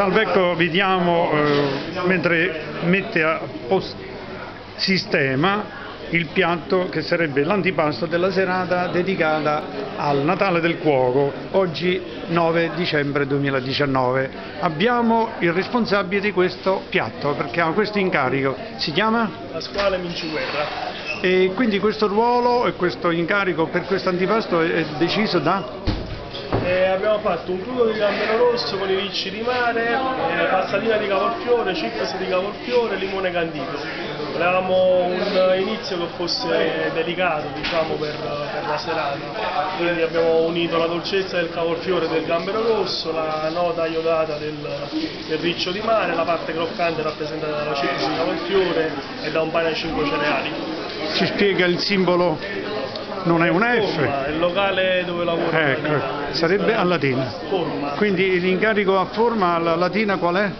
Salve, ecco, vediamo eh, mentre mette a post sistema il piatto che sarebbe l'antipasto della serata dedicata al Natale del Cuoco, oggi 9 dicembre 2019. Abbiamo il responsabile di questo piatto perché ha questo incarico, si chiama? Pasquale Minciguerra. E quindi questo ruolo e questo incarico per questo antipasto è deciso da? Eh, abbiamo fatto un crudo di gambero rosso con i ricci di mare, eh, passatina di cavolfiore, chips di cavolfiore, limone candito. Volevamo un inizio che fosse delicato diciamo, per, per, la serata, quindi abbiamo unito la dolcezza del cavolfiore e del gambero rosso, la nota iodata del, del riccio di mare, la parte croccante rappresentata dalla chips di cavolfiore e da un pane a 5 cereali. Ci spiega il simbolo non è una F. Forma, il locale dove lavoro. Ecco, sarebbe a latina. Forma. Quindi l'incarico a forma alla latina qual è?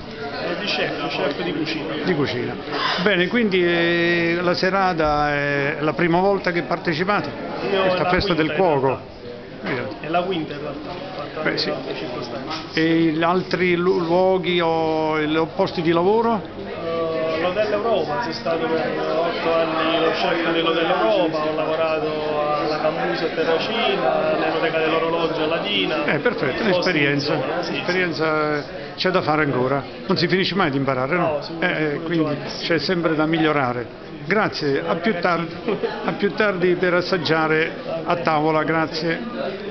Di chef, chef di cucina. Di cucina. Bene, quindi eh, la serata è la prima volta che partecipate Io a questa festa del cuoco. È la quinta in realtà, Beh, sì. E gli altri lu- luoghi o i posti di lavoro? Eh, L'Hotel Europa, sono stato per 8 anni lo chef dell'Hotel Europa, ho lavorato alla Cambusa a Terracina, nell'Oteca dell'Orologio a Latina. Eh, perfetto, un'esperienza. zona, sì, eh, c'è da fare ancora. Non si finisce mai di imparare, no? Eh, eh, quindi c'è sempre da migliorare. Grazie, a più tardi, a più tardi per assaggiare a tavola, grazie.